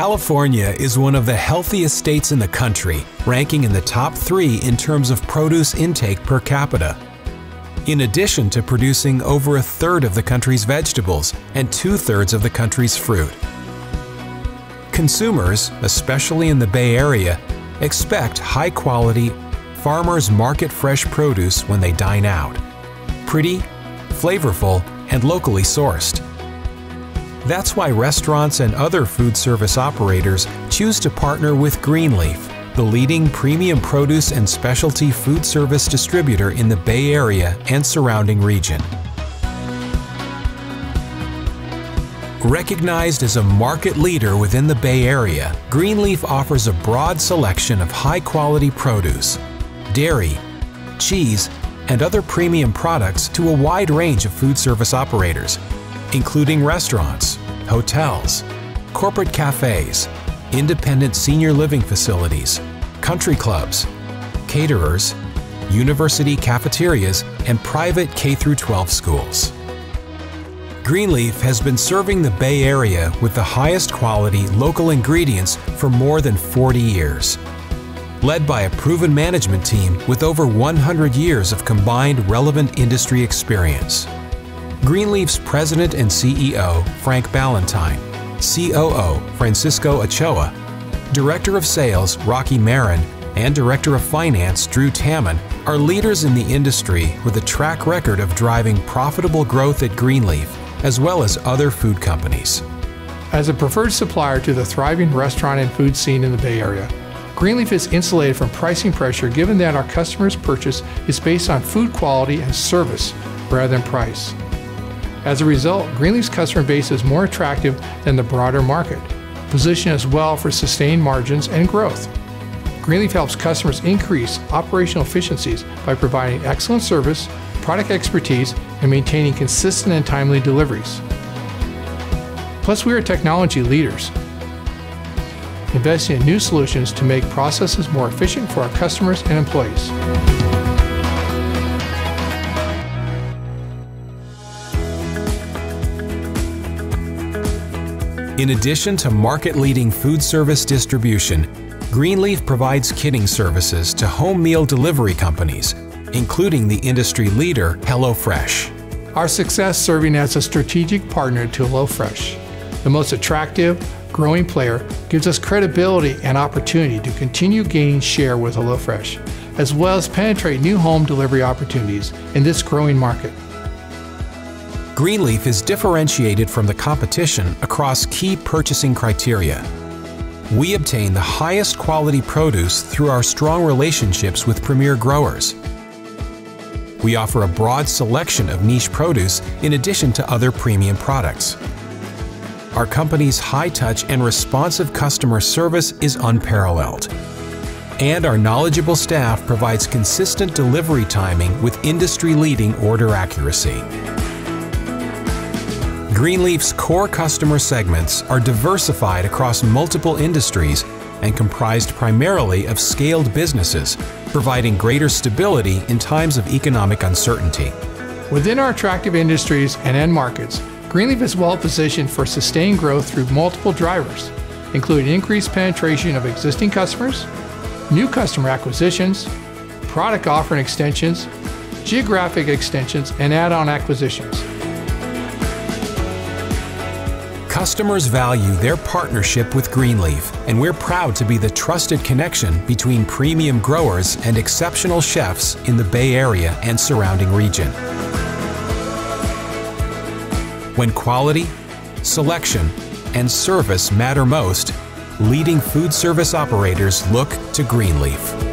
California is one of the healthiest states in the country, ranking in the top three in terms of produce intake per capita. In addition to producing over a third of the country's vegetables and two thirds of the country's fruit. Consumers, especially in the Bay Area, expect high quality, farmers market fresh produce when they dine out. Pretty, flavorful, and locally sourced. That's why restaurants and other food service operators choose to partner with Greenleaf, the leading premium produce and specialty food service distributor in the Bay Area and surrounding region. Recognized as a market leader within the Bay Area, Greenleaf offers a broad selection of high-quality produce, dairy, cheese, and other premium products to a wide range of food service operators, including restaurants, hotels, corporate cafes, independent senior living facilities, country clubs, caterers, university cafeterias, and private K-12 schools. Greenleaf has been serving the Bay Area with the highest quality local ingredients for more than 40 years. Led by a proven management team with over 100 years of combined relevant industry experience. Greenleaf's President and CEO, Frank Ballantyne, COO, Francisco Ochoa, Director of Sales, Rocky Marin, and Director of Finance, Drew Tamman, are leaders in the industry with a track record of driving profitable growth at Greenleaf, as well as other food companies. As a preferred supplier to the thriving restaurant and food scene in the Bay Area, Greenleaf is insulated from pricing pressure given that our customers' purchase is based on food quality and service rather than price. As a result, Greenleaf's customer base is more attractive than the broader market, positioning us well for sustained margins and growth. Greenleaf helps customers increase operational efficiencies by providing excellent service, product expertise, and maintaining consistent and timely deliveries. Plus, we are technology leaders, investing in new solutions to make processes more efficient for our customers and employees. In addition to market-leading food service distribution, Greenleaf provides kitting services to home meal delivery companies, including the industry leader HelloFresh. Our success serving as a strategic partner to HelloFresh, the most attractive, growing player, gives us credibility and opportunity to continue gaining share with HelloFresh, as well as penetrate new home delivery opportunities in this growing market. Greenleaf is differentiated from the competition across key purchasing criteria. We obtain the highest quality produce through our strong relationships with premier growers. We offer a broad selection of niche produce in addition to other premium products. Our company's high-touch and responsive customer service is unparalleled. And our knowledgeable staff provides consistent delivery timing with industry-leading order accuracy. Greenleaf's core customer segments are diversified across multiple industries and comprised primarily of scaled businesses, providing greater stability in times of economic uncertainty. Within our attractive industries and end markets, Greenleaf is well positioned for sustained growth through multiple drivers, including increased penetration of existing customers, new customer acquisitions, product offering extensions, geographic extensions, and add-on acquisitions. Customers value their partnership with Greenleaf, and we're proud to be the trusted connection between premium growers and exceptional chefs in the Bay Area and surrounding region. When quality, selection, and service matter most, leading food service operators look to Greenleaf.